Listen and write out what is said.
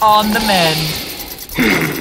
On the mend.